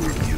Good.